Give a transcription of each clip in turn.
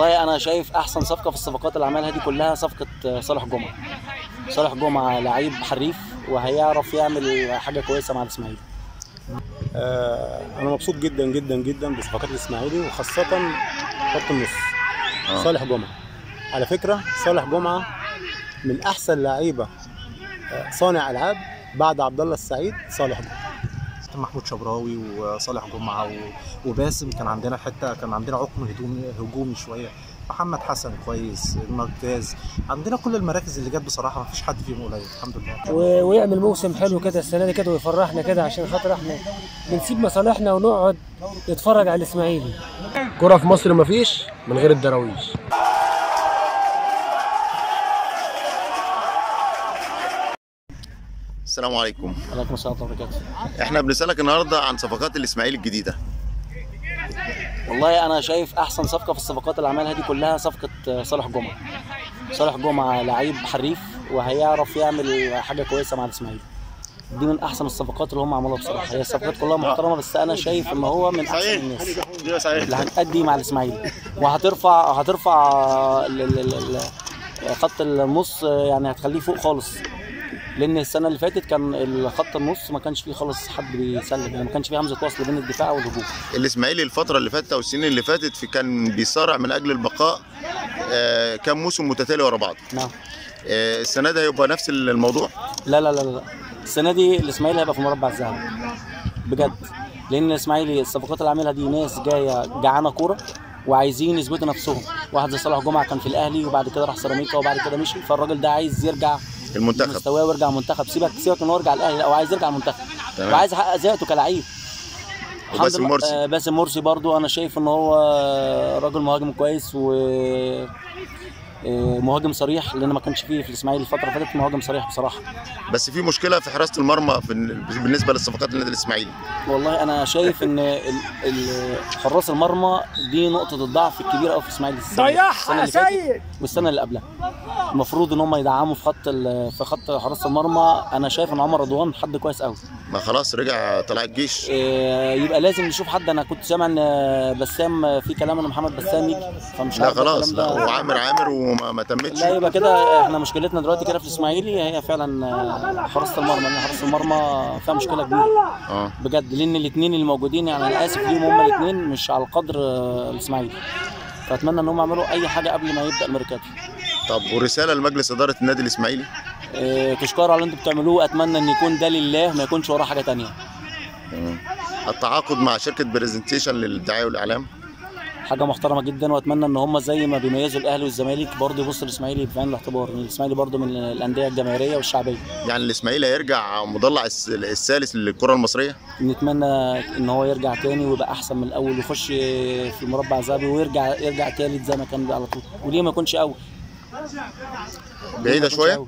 والله أنا شايف أحسن صفقة في الصفقات اللي عملها دي كلها صفقة آه، صالح جمعة. صالح جمعة لعيب حريف وهيعرف يعمل حاجة كويسة مع الإسماعيلي. آه، أنا مبسوط جدا جدا جدا بصفقات الإسماعيلي وخاصة خط النص. آه. صالح جمعة. على فكرة صالح جمعة من أحسن لعيبة صانع ألعاب بعد عبد الله السعيد صالح جمعة. محمود شبراوي وصالح جمعة وباسم. كان عندنا حتة كان عندنا عقم هجومي هجومي شوية. محمد حسن كويس مركز. عندنا كل المراكز اللي جت بصراحة ما فيش حد فيهم قليل الحمد لله. و- ويعمل موسم حلو كده السنة دي كده ويفرحنا كده عشان خاطر إحنا بنسيب مصالحنا ونقعد نتفرج على الإسماعيلي. كرة في مصر مفيش من غير الدراويش. السلام عليكم. عليكم السلام ورحمة الله وبركاته. إحنا بنسألك النهارده عن صفقات الاسماعيلي الجديدة. والله أنا شايف أحسن صفقة في الصفقات اللي عملها دي كلها صفقة آه، صالح جمعة. صالح جمعة لعيب حريف وهيعرف يعمل حاجة كويسة مع الإسماعيلي. دي من أحسن الصفقات اللي هم عملوها بصراحة. هي الصفقات كلها محترمة بس أنا شايف إن هو من أحسن الناس اللي هتأدي مع الإسماعيلي. وهترفع هترفع خط النص يعني هتخليه فوق خالص. لأن السنة اللي فاتت كان الخط النص ما كانش فيه خالص حد بيسلم. يعني ما كانش فيه همزة وصل بين الدفاع والهجوم. الإسماعيلي الفترة اللي فاتت أو السنين اللي فاتت في كان بيصارع من أجل البقاء آه، كام موسم متتالي ورا بعض. نعم. آه، السنة دي هيبقى نفس الموضوع؟ لا لا لا لا. السنة دي الإسماعيلي هيبقى في مربع الذهبي. بجد. لأن الإسماعيلي الصفقات اللي عاملها دي ناس جاية جعانة كورة وعايزين يثبتوا نفسهم. واحد زي صلاح جمعة كان في الأهلي وبعد كده راح سيراميكا وبعد كده مشي. فالراجل ده عايز يرجع المنتخب. مستواه ويرجع منتخب سيبك سيبك ان هو يرجع الأهلي لا هو عايز يرجع المنتخب. تمام. وعايز يحقق ذاته كلعيب وباسم مرسي. آه، باسم مرسي برضو. أنا شايف إن هو راجل مهاجم كويس و آه، مهاجم صريح لأن ما كانش فيه في الإسماعيلي الفترة اللي فاتت مهاجم صريح بصراحة. بس في مشكلة في حراسة المرمى بالنسبة للصفقات النادي الإسماعيلي. والله أنا شايف إن حراس المرمى دي نقطة الضعف الكبيرة قوي في الاسماعيلي السنة اللي فاتت والسنة اللي قبلها. المفروض إن هم يدعموا في خط في خط حراس المرمى. أنا شايف إن عمر رضوان حد كويس قوي ما خلاص رجع طلع الجيش. إيه، يبقى لازم نشوف حد. أنا كنت سامع إن بسام في كلام إن محمد بسام يجي فمش لا خلاص لا وعامر عامر وما ما تمتش. لا يبقى كده إحنا مشكلتنا دلوقتي كده في الاسماعيلي هي فعلا آه، حراسة المرمى. لأن حراسة المرمى فيها مشكلة كبيرة. آه. بجد لأن الاثنين اللي موجودين يعني أنا آسف ليهم هما الاثنين مش على قدر آه، الإسماعيلي. فأتمنى إن هم يعملوا أي حاجة قبل ما يبدأ الميركاتو طب ورسالة لمجلس إدارة النادي الإسماعيلي؟ آه، تشكروا على اللي أنتم بتعملوه. أتمنى إن يكون ده لله ما يكونش وراه حاجة تانية. التعاقد مع شركة برزنتيشن للدعاية والإعلام؟ حاجة محترمة جدا وأتمنى إن هم زي ما بيميزوا الأهلي والزمالك برضه يبصوا الاسماعيلي بعين الاعتبار لأن الاسماعيلي برضه من الأندية الجماهيرية والشعبية. يعني الاسماعيلي هيرجع مضلع الثالث للكرة المصرية؟ نتمنى إن هو يرجع تاني ويبقى أحسن من الأول ويخش في المربع الذهبي ويرجع يرجع تالت زي ما كان على طول وليه ما يكونش أول؟ بعيدة شوية؟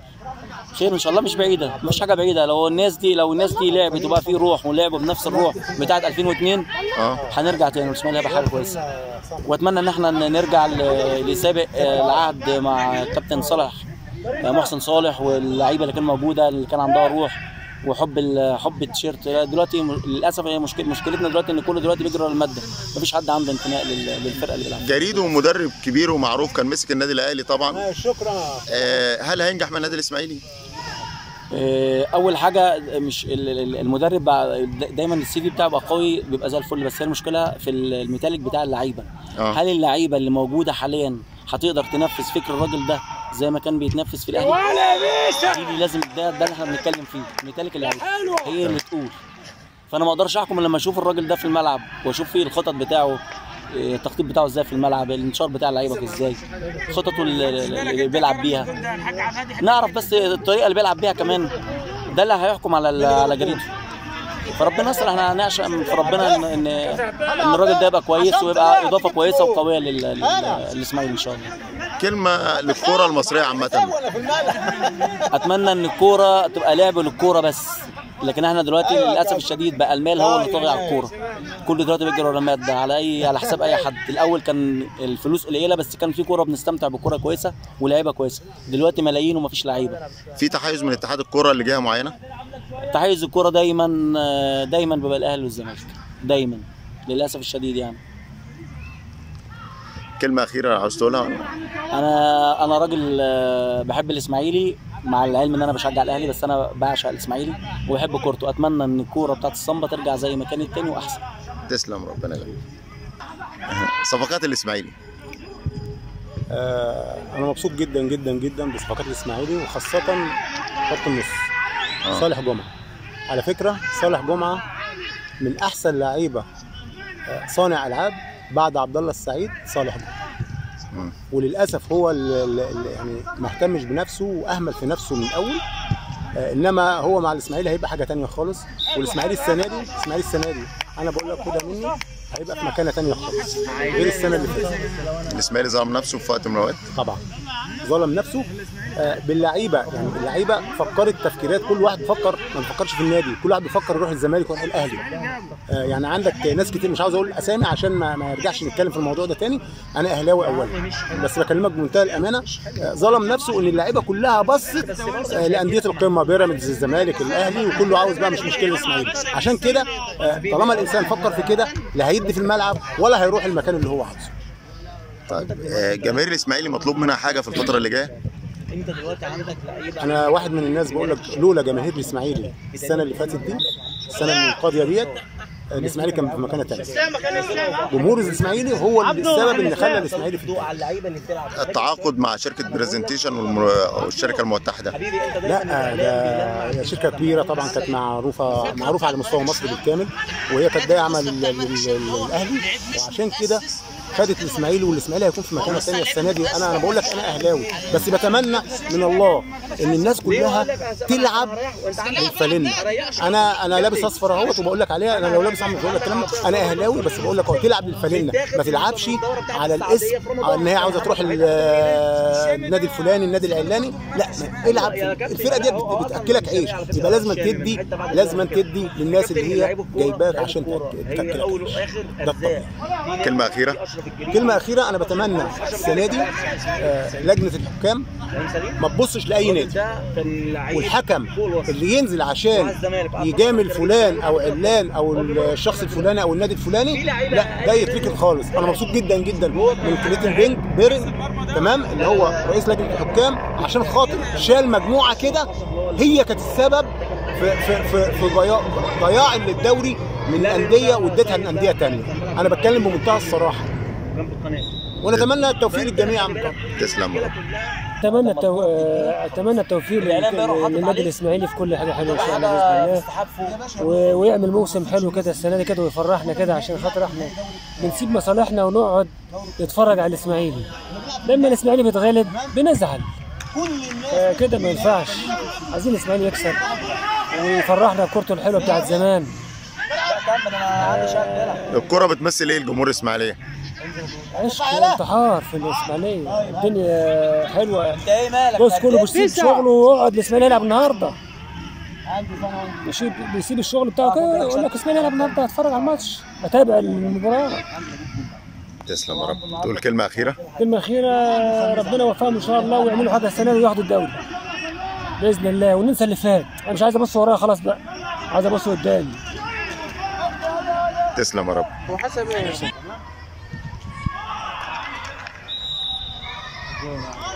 خير إن شاء الله مش بعيدة مش حاجة بعيدة. لو الناس دي لو الناس دي لعبت وبقى في روح ولعبوا بنفس الروح بتاعه 2002 آه. هنرجع تاني والاسماعيلي هيبقى حاجة كويسة. وأتمنى إن إحنا نرجع لسابق آه، العهد مع كابتن صالح آه، محسن صالح واللعيبة اللي كانت موجودة اللي كان عندها روح وحب حب التيشيرت. دلوقتي للأسف هي مشكله مشكلتنا دلوقتي إن كله دلوقتي بيجري ورا المادة. مفيش حد عنده انتماء لل- للفرقة اللي بيلعب جريد ومدرب كبير ومعروف كان مسك النادي الأهلي طبعا. شكرا. آه هل هينجح مع النادي الإسماعيلي؟ آه، أول حاجة مش ال- ال- المدرب بقى- دايما ال CV بتاعه بقى قوي بيبقى زي الفل. بس هي المشكلة في الميتاليك بتاع اللعيبة. آه. هل اللعيبة اللي موجودة حاليا هتقدر تنفذ فكر الراجل ده زي ما كان بيتنفذ في الأهلي؟ دي اللي لازم ده ده اللي إحنا بنتكلم فيه. ميتاليك اللعيبه هي اللي تقول. فأنا ما أقدرش أحكم لما أشوف الراجل ده في الملعب وأشوف فيه الخطط بتاعه. التخطيط بتاعه إزاي في الملعب الانتشار بتاع اللعيبة إزاي خططه اللي بيلعب بيها. نعرف بس الطريقة اللي بيلعب بيها كمان ده اللي هيحكم على على جريده. فربنا يستر إحنا هنعشم في ربنا ان ان إن الراجل ده يبقى كويس ويبقى إضافة كويسة وقوية لل- لل- للاسماعيلي إن شاء الله. كلمة للكره المصرية عامة. أتمنى إن الكورة تبقى لعب للكورة بس. لكن إحنا دلوقتي للأسف الشديد بقى المال هو اللي طاغي على الكورة. كله دلوقتي بيجري ورا الماده على اي على حساب أي حد. الأول كان الفلوس قليلة بس كان في كورة بنستمتع بكورة كويسة ولاعيبه كويسة. دلوقتي ملايين ومفيش لعيبة. في تحيز من اتحاد الكره لجهه معينة؟ تحيز الكورة دايما دايما بيبقى الأهلي والزمالك. دايما. للأسف الشديد يعني. كلمة أخيرة عاوز تقولها؟ أنا أنا راجل آه، بحب الإسماعيلي. مع العلم إن أنا بشجع الأهلي بس أنا بعشق الإسماعيلي وبحب كورته. أتمنى إن الكورة بتاعت الصمبا ترجع زي ما كانت تاني وأحسن. تسلم ربنا يخليك. صفقات الإسماعيلي. آه، أنا مبسوط جدا جدا جدا بصفقات الإسماعيلي وخاصة خط النص. آه. صالح جمعة. على فكرة صالح جمعة من أحسن لعيبة آه، صانع ألعاب بعد عبد الله السعيد صالح جمعة. وللأسف هو اللي يعني ما اهتمش بنفسه وأهمل في نفسه من الأول. آه، إنما هو مع الإسماعيلي هيبقى حاجة تانية خالص. والإسماعيلي السنة دي الاسماعيلي السنة دي أنا بقول لك خدها مني هيبقى في مكانة تانية خالص غير السنة اللي فاتت. الإسماعيلي ظلم نفسه في وقت من الأوقات؟ طبعا. ظلم نفسه آه، باللعيبة. يعني اللعيبة فكرت تفكيرات كل واحد بيفكر ما بيفكرش في النادي. كل واحد بيفكر يروح الزمالك ويروح الأهلي. آه، يعني عندك ناس كتير مش عاوز أقول أسامي عشان ما, ما يرجعش نتكلم في الموضوع ده تاني. أنا أهلاوي اولا. بس بكلمك بمنتهى الأمانة آه، ظلم نفسه إن اللعيبة كلها بصت لأندية القمة بيراميدز الزمالك الأهلي وكله عاوز بقى مش مشكلة الاسماعيلي عشان كده طالما الإنسان فكر في كده لا هيدي في الملعب ولا هيروح المكان اللي هو عاوزه. طيب آه، جماهير الإسماعيلي مطلوب منها حاجة في الفترة اللي جاية؟ أنا واحد من الناس بقول لك لولا جماهير الإسماعيلي السنة اللي فاتت دي السنة المنقضيه ديت الإسماعيلي كان في مكانه ثانية جمهور الإسماعيلي هو اللي السبب اللي خلى الإسماعيلي في الدوري. التعاقد مع شركة برزنتيشن والشركة المتحدة. لا ده شركة كبيرة طبعا كانت معروفه معروفة على مستوى مصر بالكامل وهي كانت داعمة لل- لل- للأهلي. وعشان كده خدت الاسماعيلي والاسماعيلي هيكون في مكانة ثانية السنة دي. أنا أنا بقول لك أنا أهلاوي. بس بتمنى من الله إن الناس كلها تلعب بالفانلة أنا أنا لابس أصفر أهوت وبقول لك عليها. أنا لو لابس مش بقول لك الكلام أنا أهلاوي بس بقول لك أهو تلعب بالفانلة ما تلعبش على الاسم إن هي عاوزة تروح ال- النادي الفلاني النادي العلاني. لا العب الفرقة دي. بت- بتأكلك عيش. يبقى لازم تدي لازم تدي للناس اللي هي جايباك عشان تأكلك ده الطبيعي كلمة أخيرة. كلمة أخيرة أنا بتمنى السنة دي آه، لجنة الحكام ما تبصش لأي نادي. والحكم اللي ينزل عشان يجامل فلان أو علان أو الشخص الفلاني أو النادي الفلاني لا ده يتركن خالص. أنا مبسوط جدا جدا من كلاتنبرج تمام اللي هو رئيس لجنة الحكام عشان خاطر شال مجموعة كده هي كانت السبب في في في, ضياع ضياع الدوري من الانديه واديتها لأندية تانية. أنا بتكلم بمنتهى الصراحة. ونتمنى التوفيق للجميع. تسلم أتمنى التو... آه، أتمنى التوفيق لل- للنادي الإسماعيلي في كل حاجة حلوة إن شاء الله بإذن الله. و... ويعمل موسم حلو كده السنة دي كده ويفرحنا كده عشان خاطر إحنا بنسيب مصالحنا ونقعد نتفرج على الإسماعيلي. لما الإسماعيلي بيتغلب بنزعل. آه، كده ما ينفعش. عايزين الإسماعيلي يكسب ويفرحنا بكورته الحلوة بتاعت زمان. الكره بتمثل إيه الجمهور الاسماعيليه عشق وانتحار في الإسماعيلية. الدنيا حلوة. بص كله بيسيب شغله ويقعد الإسماعيلي يلعب النهارده. بيسيب بيسيب الشغل بتاعه كده يقول لك إسماعيلي يلعب النهارده هتفرج على الماتش. أتابع المباراة. تسلم يا رب. تقول كلمة أخيرة؟ كلمة أخيرة ربنا يوفقهم إن شاء الله ويعملوا حاجة السنة دي وياخدوا الدوري. بإذن الله وننسى اللي فات. أنا مش عايز أبص ورايا خلاص بقى. عايز أبص قدامي. تسلم يا رب. وحسب إيه؟ Yeah.